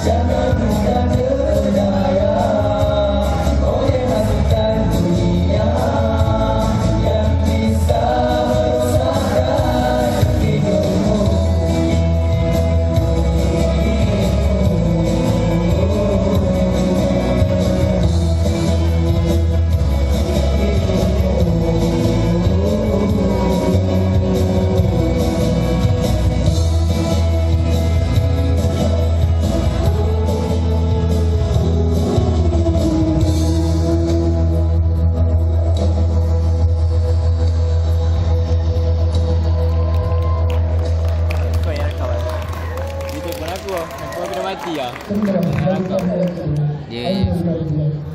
Jangan lupa 地啊，你。Yeah.